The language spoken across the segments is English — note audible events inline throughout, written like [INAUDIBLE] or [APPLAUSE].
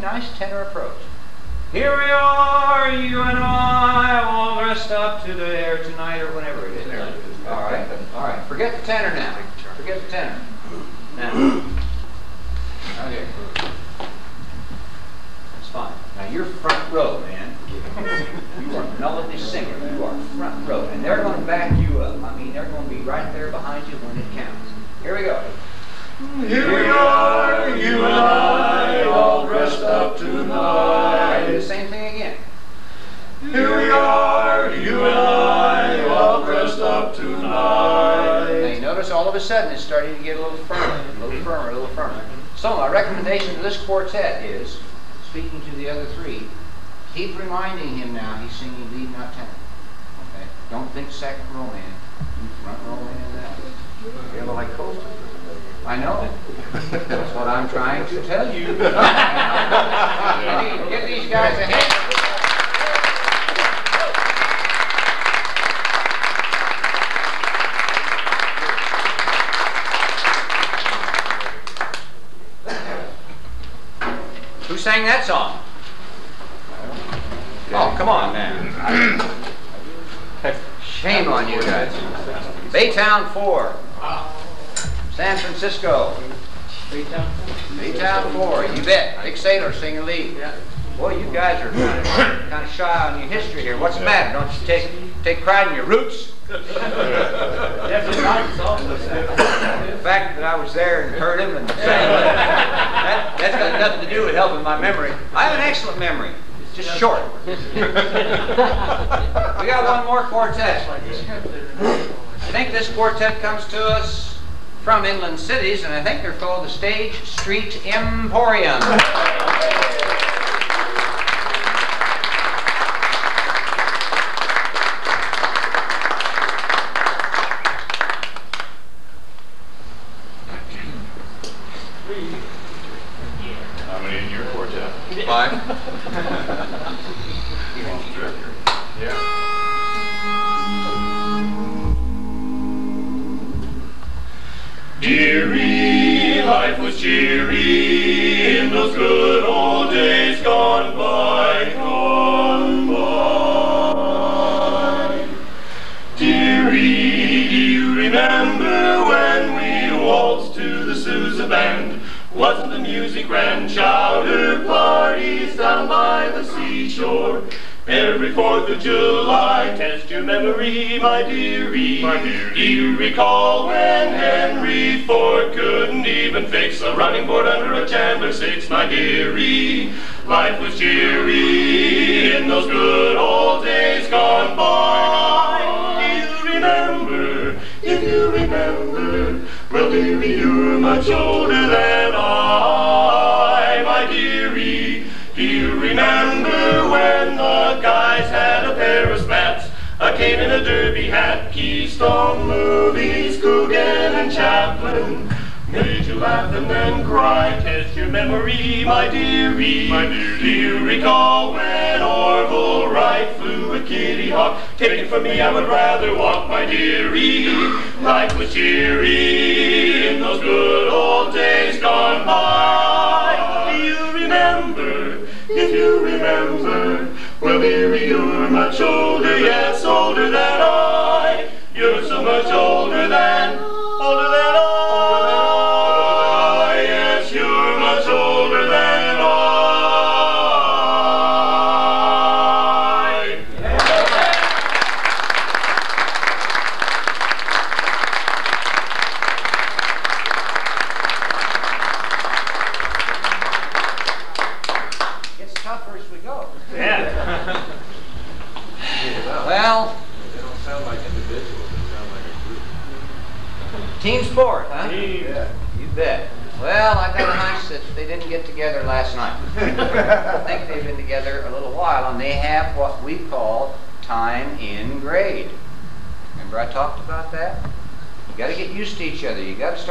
nice tenor approach. Here we are, you and I, all dressed up to the air tonight, or whenever it is. All right, all right. Forget the tenor now. Forget the tenor. Now, okay. That's fine. Now you're front row, man. You are a melody singer. You are front row, and they're going to back you up. I mean, they're going to be right there behind you when it counts. Here we go. Here we are, you and I, all dressed up tonight. Do the same thing again. Here we are, you and I, all dressed up tonight. Now you notice all of a sudden it's starting to get a little firmer, a little firmer, a little firmer. So my recommendation to this quartet is, speaking to the other three, keep reminding him now he's singing lead, not tenor. Okay? Don't think second row man. You front row man now. Yeah, well, like coastal. I know. That's what I'm trying to tell you. [LAUGHS] Give these- Give these guys a hand. Who sang that song? Oh, come on man. [CLEARS THROAT] Shame on you guys. Baytown 4. San Francisco. Baytown 4, you bet. Big Sailor singing lead. Boy, you guys are kind of, kind of shy on your history here. What's the matter? Don't you take, take pride in your roots? The fact that I was there and heard him and sang, that, that's got nothing to do with helping my memory. I have an excellent memory, it's just short. We got one more quartet. I think this quartet comes to us from inland cities, and I think they're called the Stage Street Emporium. [LAUGHS] Chowder parties down by the seashore. Every Fourth of July, test your memory, my dearie. My dearie. Do you recall when Henry Ford couldn't even fix a running board under a Chandler Six, my dearie? Life was cheery in those good old days gone by. Do you remember? If you remember, well, dearie, you're much older than I, my dearie. Do you remember when the guys had a pair of spats, a cane and a derby hat, Keystone movies, Coogan and Chaplin? Made you laugh and then cry. Test your memory, my dearie. My dearie. Do you recall when Orville Wright flew a kitty hawk? Take it from me, I would rather walk, my dearie. Life was cheery in those good old days gone by. Remember? If you remember, well, dearie, you're much older, yes, older than I. You're so much older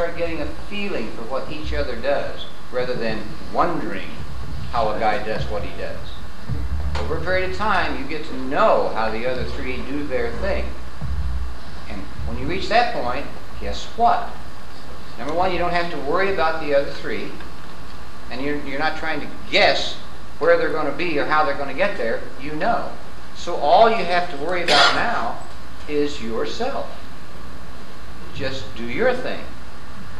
start getting a feeling for what each other does, rather than wondering how a guy does what he does. Over a period of time, you get to know how the other three do their thing. And when you reach that point, guess what? Number one, you don't have to worry about the other three. and you're, you're not trying to guess where they're going to be or how they're going to get there. You know. So all you have to worry about now is yourself. Just do your thing.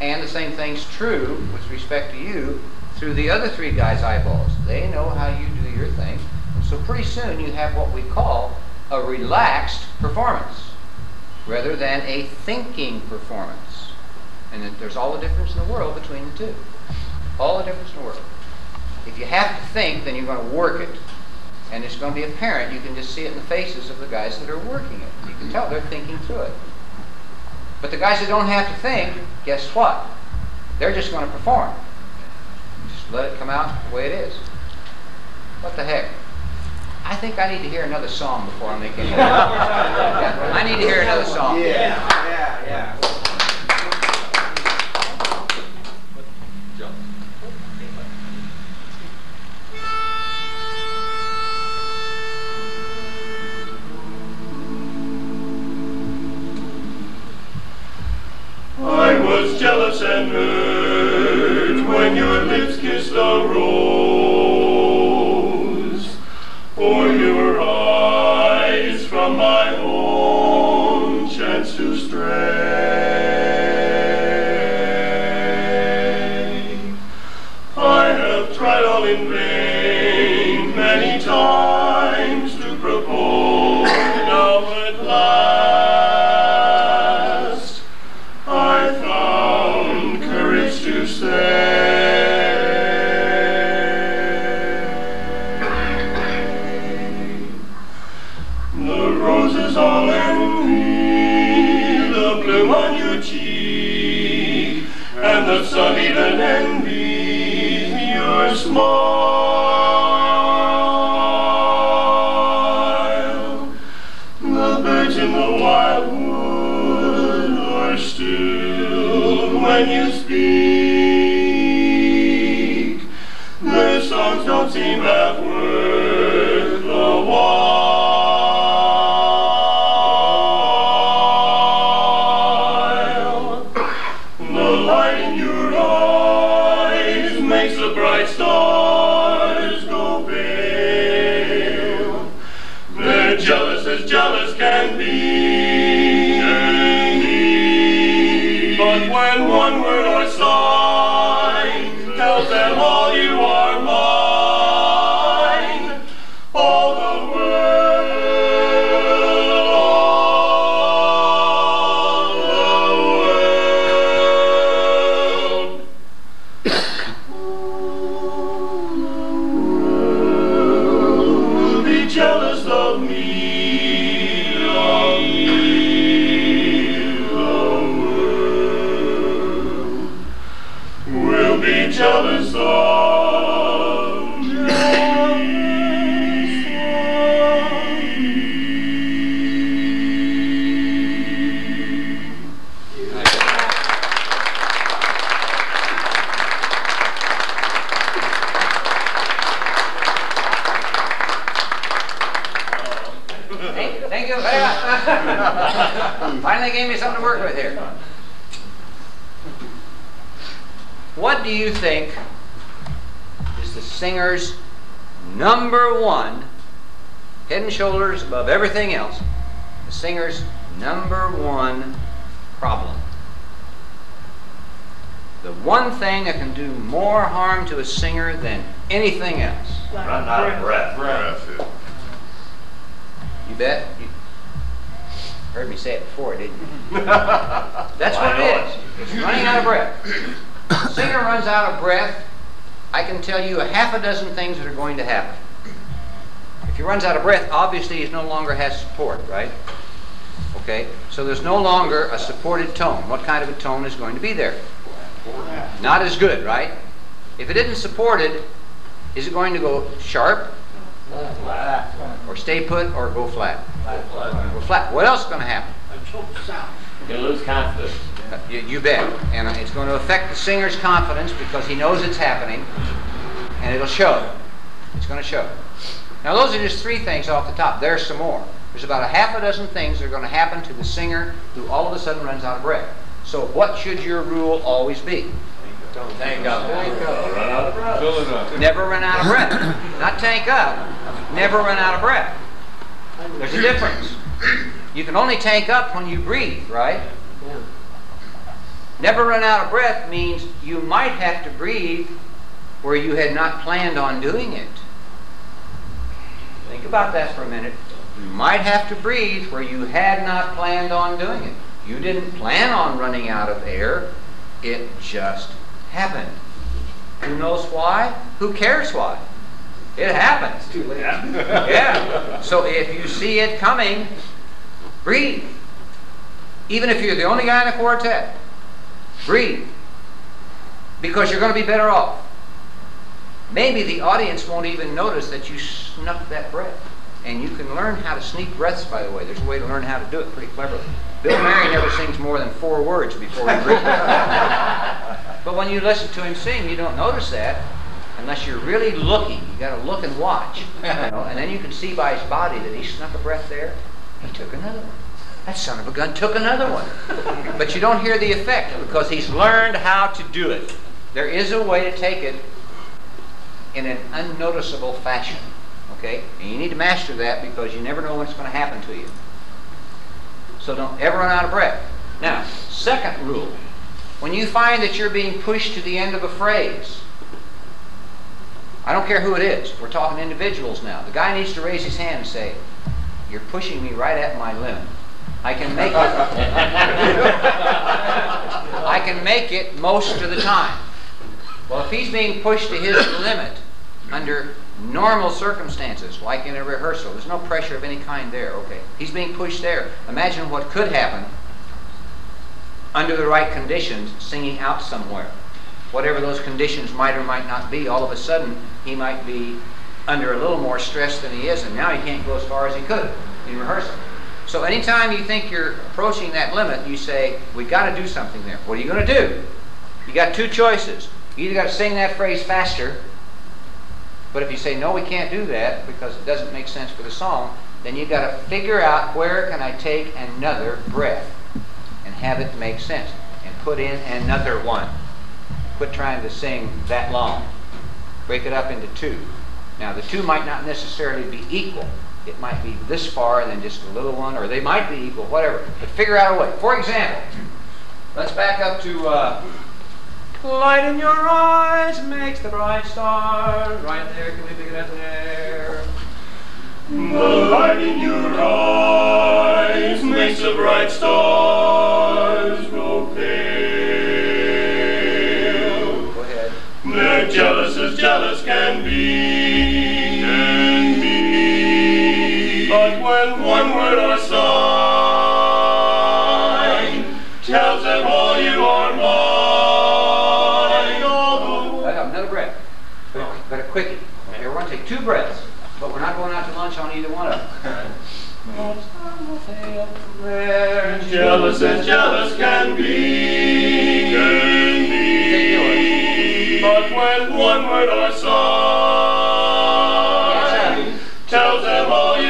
And the same thing's true with respect to you through the other three guys' eyeballs. They know how you do your thing. And so pretty soon you have what we call a relaxed performance rather than a thinking performance. And there's all the difference in the world between the two. All the difference in the world. If you have to think, then you're going to work it. And it's going to be apparent. You can just see it in the faces of the guys that are working it. You can tell they're thinking through it. But the guys that don't have to think, guess what? They're just going to perform. Just let it come out the way it is. What the heck? I think I need to hear another song before I make any. [LAUGHS] yeah, I need to hear another song. Yeah, yeah, yeah. A rose, or your eyes from my own chance to stray. I have tried all in vain many times to propose. Now at last I found sun even envies your smile. The birds in the wildwood are still when you They're jealous as jealous can be. But when one word do you think is the singer's number one, head and shoulders above everything else, the singer's number one problem? The one thing that can do more harm to a singer than anything else. Run out of breath. You bet. You heard me say it before, didn't you? [LAUGHS] That's Well, what it is. It's running out of breath. Singer runs out of breath. I can tell you a half a dozen things that are going to happen. If he runs out of breath, obviously he no longer has support, right? Okay, so there's no longer a supported tone. What kind of a tone is going to be there? Not as good, right? If it isn't supported, is it going to go sharp, or stay put, or go flat? Go flat. What else is going to happen? You lose confidence. You, you bet. And it's going to affect the singer's confidence because he knows it's happening, and it'll show. It's going to show. Now, those are just three things off the top. There's some more. There's about a half a dozen things that are going to happen to the singer who all of a sudden runs out of breath. So, what should your rule always be? Tank up. Run out of breath. Fill it up. Never run out of breath. Not tank up. Never run out of breath. There's a difference. You can only tank up when you breathe, right? Never run out of breath means you might have to breathe where you had not planned on doing it. Think about that for a minute. You might have to breathe where you had not planned on doing it. You didn't plan on running out of air. It just happened. Who knows why? Who cares why? It happens. Too late. Yeah. [LAUGHS] So if you see it coming, breathe. Even if you're the only guy in a quartet, breathe. Because you're going to be better off. Maybe the audience won't even notice that you snuck that breath. And you can learn how to sneak breaths, by the way. There's a way to learn how to do it pretty cleverly. Bill Murray never sings more than four words before he breathes. [LAUGHS] but when you listen to him sing, you don't notice that unless you're really looking. You got to look and watch, you know, and then you can see by his body that he snuck a breath there. He took another one. That son of a gun took another one. but you don't hear the effect because he's learned how to do it. There is a way to take it in an unnoticeable fashion. Okay? And you need to master that because you never know what's going to happen to you. So don't ever run out of breath. Now, second rule. When you find that you're being pushed to the end of a phrase, I don't care who it is. We're talking individuals now. The guy needs to raise his hand and say, You're pushing me right at my limit. I can make it. I can make it most of the time. Well, if he's being pushed to his limit under normal circumstances, like in a rehearsal, there's no pressure of any kind there. Okay, he's being pushed there. Imagine what could happen under the right conditions, singing out somewhere. Whatever those conditions might or might not be, all of a sudden he might be under a little more stress than he is, and now he can't go as far as he could in rehearsal. So anytime you think you're approaching that limit, you say, we got to do something there. What are you going to do? You got two choices. You either got to sing that phrase faster, but if you say, no, we can't do that because it doesn't make sense for the song, then you got to figure out where can I take another breath and have it make sense and put in another one. Quit trying to sing that long. Break it up into two. Now, the two might not necessarily be equal. It might be this far and then just a little one, or they might be equal, whatever. But figure out a way. For example, let's back up to uh, Light in your eyes makes the bright star. Right there, can we pick it up there? The light in your eyes makes the bright stars grow pale. Go ahead. They're jealous as jealous can be, But when one word or sign tells them all you are mine, all the Let out another breath. But, but a quickie. Okay, we're going to take two breaths, but we're not going out to lunch on either one of them. Jealous as jealous can be, can be. But when one word or sign tells them all you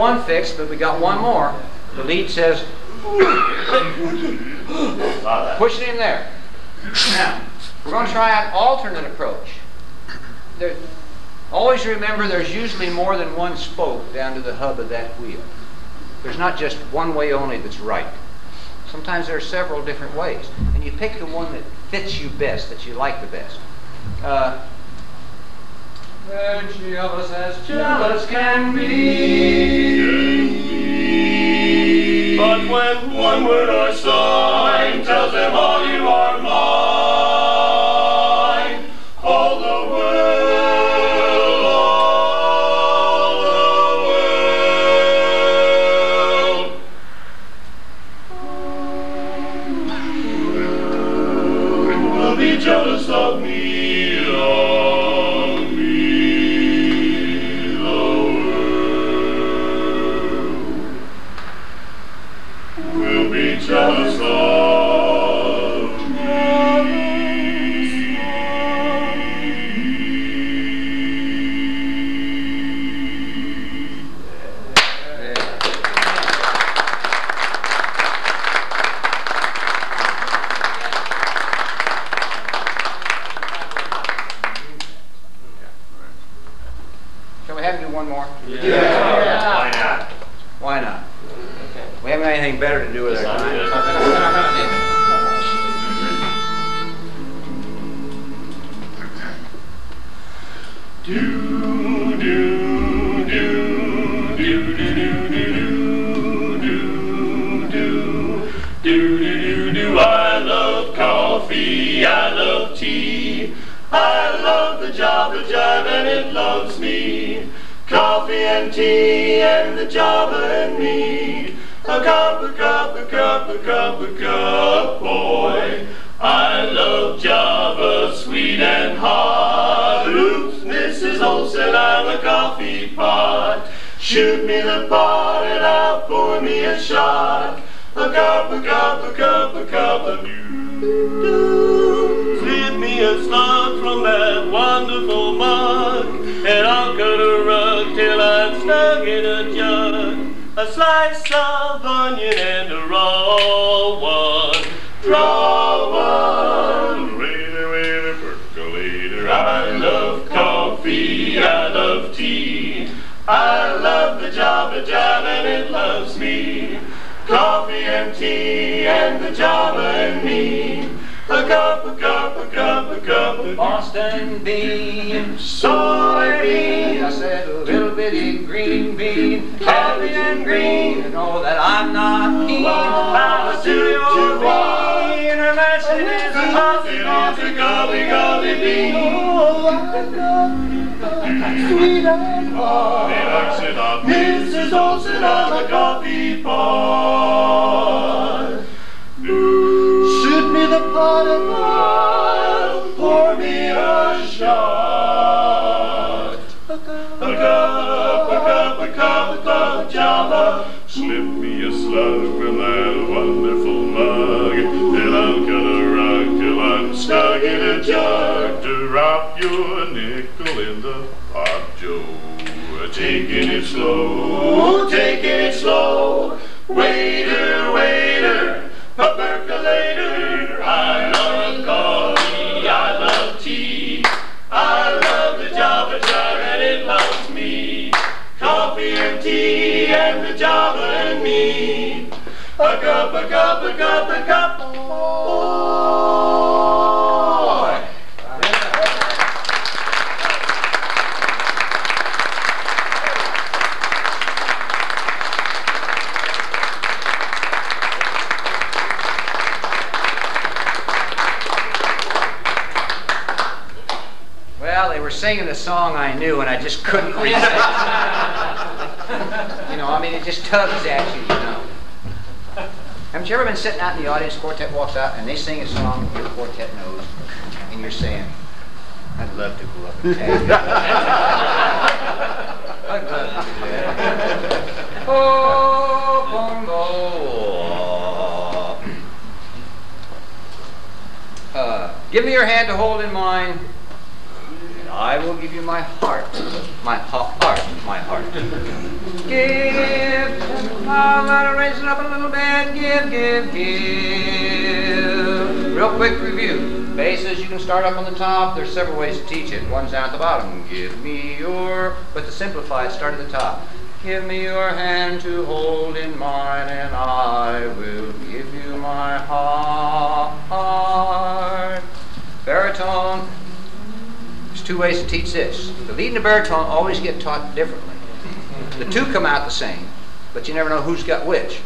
one fixed, but we got one more. The lead says, push it in there. Now, we're going to try an alternate approach. There, always remember there's usually more than one spoke down to the hub of that wheel. There's not just one way only that's right. Sometimes there are several different ways. And you pick the one that fits you best, that you like the best. Uh, they're us as jealous can be. But when one word or sign tells them all you are And tea and the Java and me. A cup, a cup, a cup, a cup, a cup, boy. I love Java, sweet and hot. Oops, Mrs. Olson, I'm a coffee pot. Shoot me the pot and I'll pour me a shot. A cup, a cup, a cup, a cup of you. Slip me a slug from that wonderful mug, In a jug. A slice of onion and a raw one. Draw one. Waiter, waiter, percolator. I love coffee. I love tea. I love the Java Jive and it loves me. Coffee and tea and the Java and me. Booga, booga, booga, booga, Boston bean, soybean, I said a little bitty green bean, cabbage and green, you know that I'm not keen. I'm a cereal bean, A that's it is a coffee, off the gully gully bean. Oh, I love you, sweet and hard, Mrs. Olsen on the coffee pot. Slip me a slug from that wonderful mug, and rug till I'm snug in a jug. Drop your nickel in the pot, Joe. Taking it slow, taking it slow. Waiter, waiter, a percolator. And the Java and me. A cup, a cup, a cup, a cup. Boy. Well, they were singing a song I knew, and I just couldn't resist. [LAUGHS] I mean, it just tugs at you, you know. Haven't you ever been sitting out in the audience, quartet walks out, and they sing a song your quartet knows, and you're saying, I'd love to go up and tag that." I'd love to do that. Oh, bongo. Uh, give me your hand to hold in mine. I will give you my heart, my ha- heart, my heart. Give, I'm gonna raise it up a little bit. Give, give, give. Real quick review. Basses, you can start up on the top. There's several ways to teach it. One's down at the bottom. Give me your, but to simplify start at the top. Give me your hand to hold in mine, and I will give you my heart. Baritone, two ways to teach this. The lead and the baritone always get taught differently. The two come out the same, but you never know who's got which.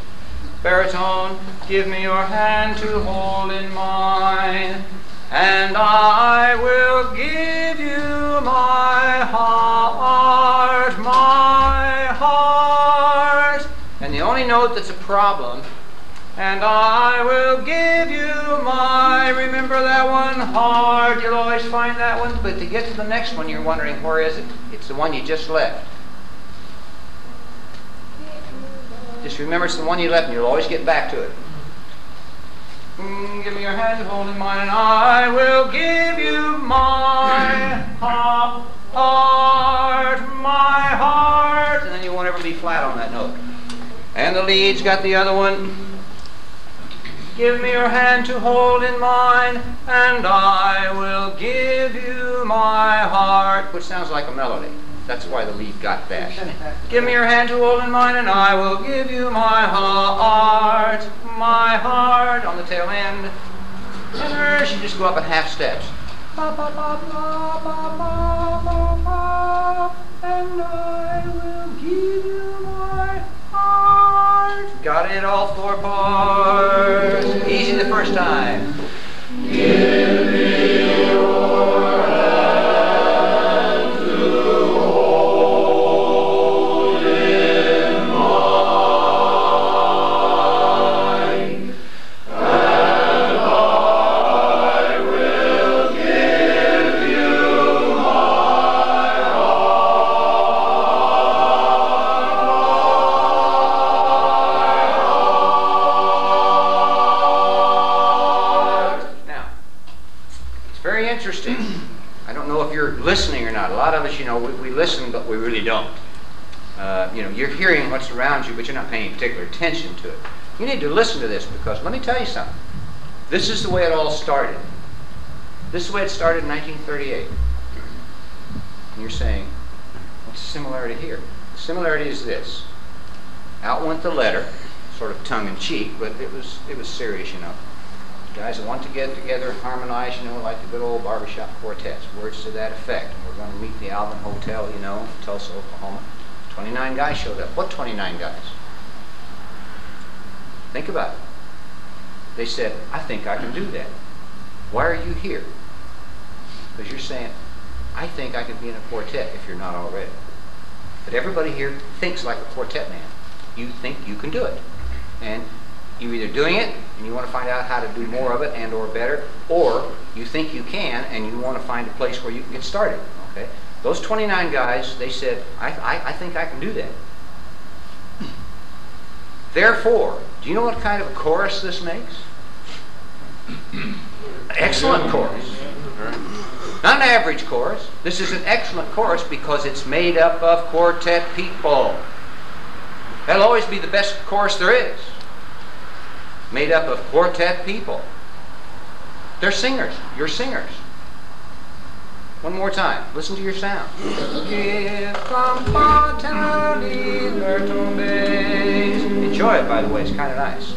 Baritone, give me your hand to hold in mine, and I will give you my heart, my heart. And the only note that's a problem and I will give you my, remember that one, heart. You'll always find that one. But to get to the next one, you're wondering, where is it? It's the one you just left. Just remember it's the one you left, and you'll always get back to it. Mm, give me your hand, holding mine, and I will give you my heart, my heart. And then you won't ever be flat on that note. And the lead's got the other one. Give me your hand to hold in mine, and I will give you my heart, which sounds like a melody. That's why the lead got that. [LAUGHS] give me your hand to hold in mine, and I will give you my heart, my heart on the tail end. Tenors, you just go up in half steps. Ba, ba, ba, ba, ba, ba, ba, Got it all four bars. Easy the first time. Listen, but we really don't. Uh, you know, you're hearing what's around you, but you're not paying particular attention to it. You need to listen to this because let me tell you something. This is the way it all started. This is the way it started in 1938. And you're saying, what's the similarity here? The similarity is this. Out went the letter, sort of tongue in cheek, but it was it was serious enough. Guys that want to get together and harmonize, you know, like the good old barbershop quartets, words to that effect. And we're going to meet the Alvin Hotel, you know, in Tulsa, Oklahoma. 29 guys showed up. What 29 guys? Think about it. They said, I think I can do that. Why are you here? Because you're saying, I think I could be in a quartet if you're not already. But everybody here thinks like a quartet man. You think you can do it. And you're either doing it and you want to find out how to do more of it and or better, or you think you can and you want to find a place where you can get started. Okay? Those 29 guys, they said, I, I, I think I can do that. Therefore, do you know what kind of a chorus this makes? excellent chorus. Not an average chorus. This is an excellent chorus because it's made up of quartet people. That'll always be the best chorus there is made up of quartet people. They're singers. You're singers. One more time. Listen to your sound. Enjoy it, by the way. It's kind of nice.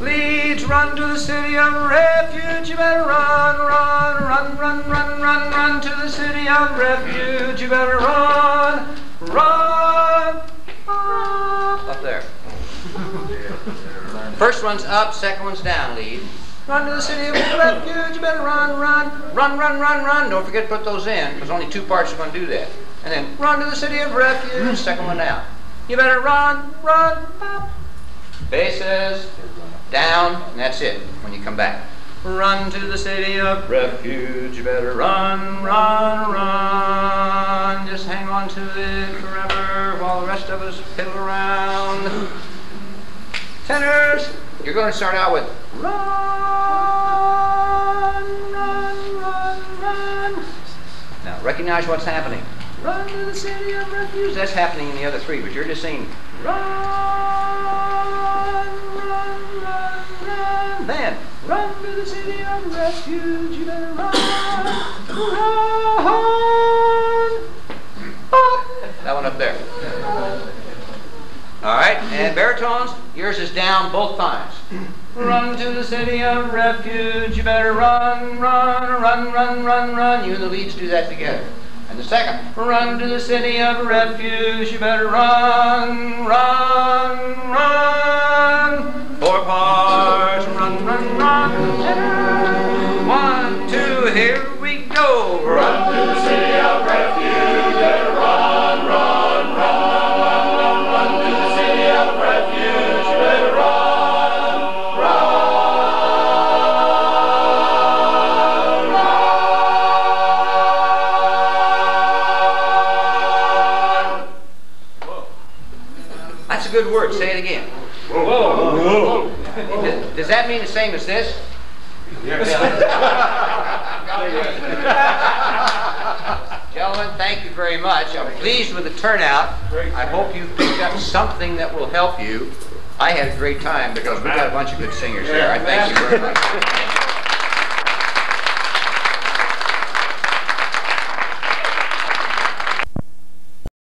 Leads run to the city of refuge. You better run, run, run, run, run, run, run to the city of refuge. You better run. Run! Up there. First one's up, second one's down, lead. Run to the city of refuge, you better run, run, run, run, run, run. Don't forget to put those in, because only two parts are going to do that. And then run to the city of refuge, hmm. second one down. You better run, run, up. Basses, down, and that's it when you come back. Run to the city of refuge, you better run, run, run. Just hang on to it forever while the rest of us fiddle around. Tenors, you're going to start out with run, run, run, run. Now recognize what's happening. Run to the city of refuge. That's happening in the other three, but you're just saying run, run, run, run. Then Run to the city of refuge, you better run, run. That one up there. All right, and baritones, yours is down both times. Run to the city of refuge, you better run, run, run, run, run, run. You and the leads do that together. And the second, run to the city of refuge, you better run, run, run. Four parts, run, run, run. One, two, here we go. Run To the city it again. Whoa. Does, does that mean the same as this? [LAUGHS] Gentlemen, thank you very much. I'm pleased with the turnout. I hope you picked up something that will help you. I had a great time because we've got a bunch of good singers here. I thank you very much.